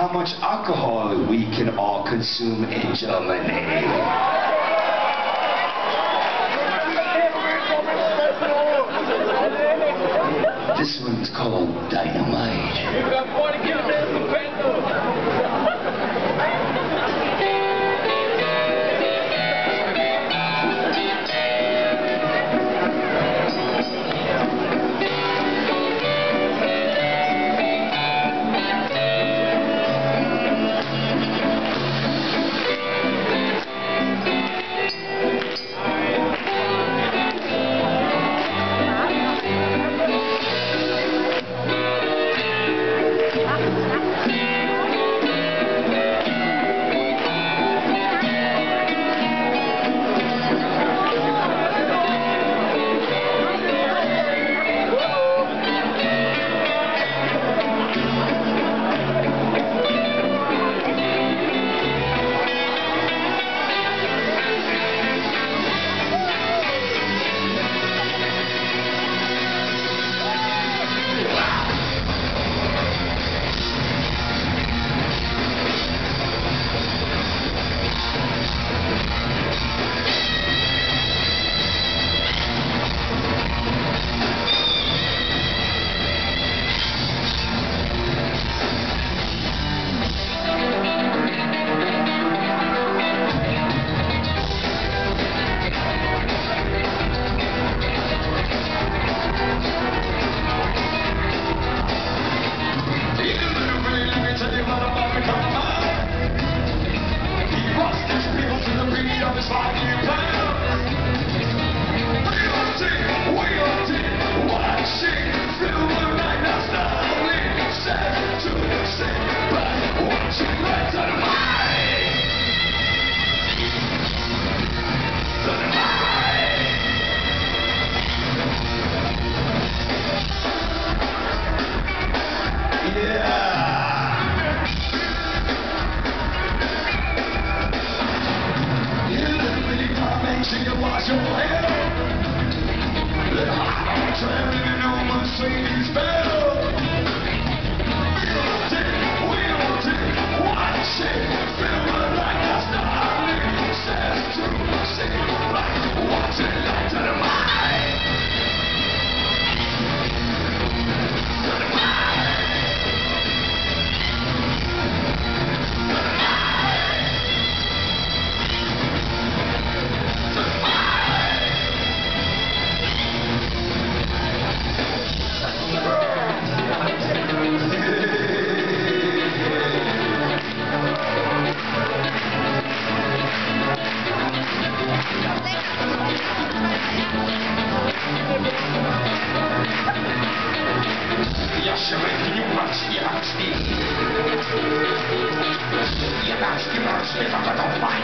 how much alcohol we can all consume in Germany. This one's called dynamite. Yeah, that's the worst, it's a little fine.